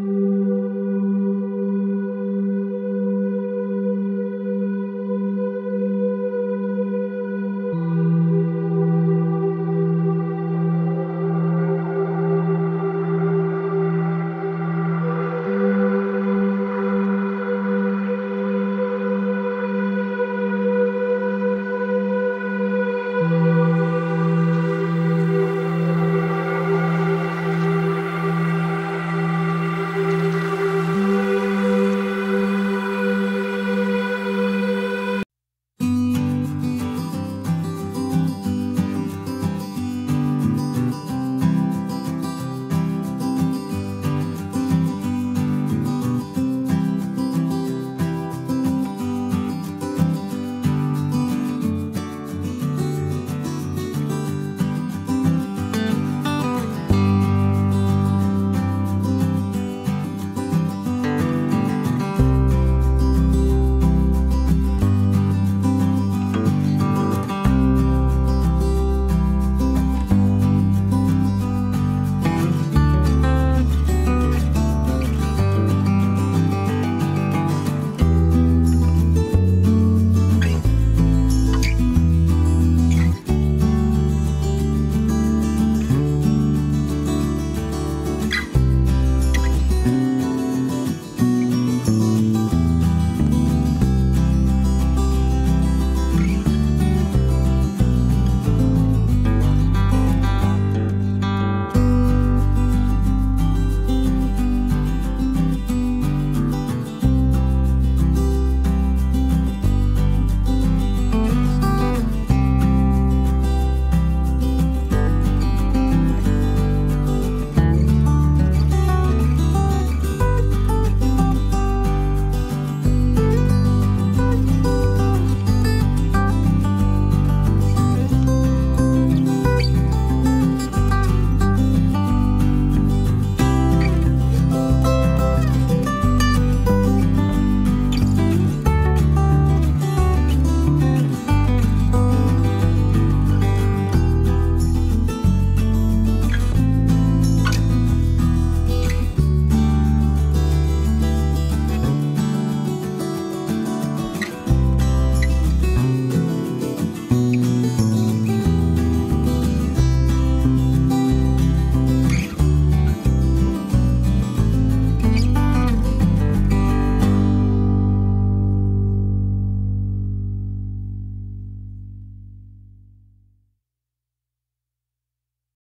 Música